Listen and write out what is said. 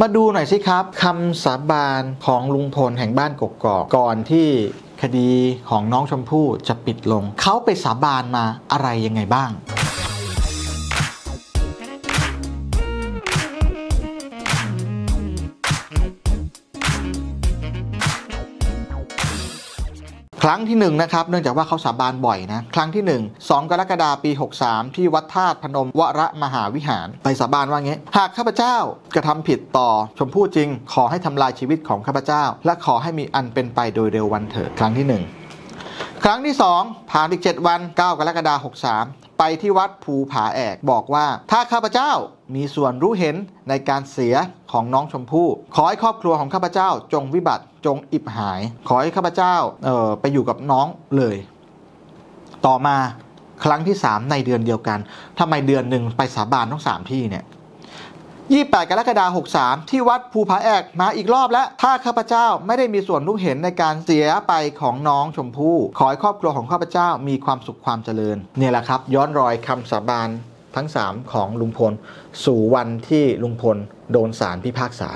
มาดูหน่อยสิครับคำสาบานของลุงพลแห่งบ้านกกอกก่อนที่คดีของน้องชมพู่จะปิดลง เขาไปสาบานมาอะไรยังไงบ้าง ครั้งที่1นงนะครับเนื่องจากว่าเขาสาบานบ่อยนะครั้งที่ 1 2 กรกฎาคมปี 63 ที่วัดธาตุพนมวรมหาวิหาร ไปสาบานว่างี้ หากข้าพเจ้ากระทำผิดต่อชมพู่จริง ขอให้ทำลายชีวิตของข้าพเจ้า และขอให้มีอันเป็นไปโดยเร็ววันเถิดครั้งที่ 1 ครั้งที่ 2 ผ่านอีก 7 วัน 9 กรกฎาคม63 ไปที่วัดภูผาแอกบอกว่า ถ้าข้าพเจ้ามีส่วนรู้เห็นในการเสียของน้องชมพู่ ขอให้ครอบครัวของข้าพเจ้าจงวิบัติจงอิบหาย ขอให้ข้าพเจ้าเอ่อไปอยู่กับน้องเลย ต่อมาครั้งที่ 3 ในเดือนเดียวกันทำไมเดือนหนึ่งไปสาบานทั้ง3ที่เนี่ย 28 กรกฎาคม 63 ที่วัดภูผาแอกมาอีกรอบแล้วถ้าข้าพเจ้าไม่ได้มีส่วนรู้เห็นในการเสียไปของน้องชมพู่ ขอให้ครอบครัวของข้าพเจ้ามีความสุขความเจริญเนี่ยแหละครับ ย้อนรอยคำสาบานทั้ง 3 ของลุงพล สู่วันที่ลุงพลโดนสารพิพากษา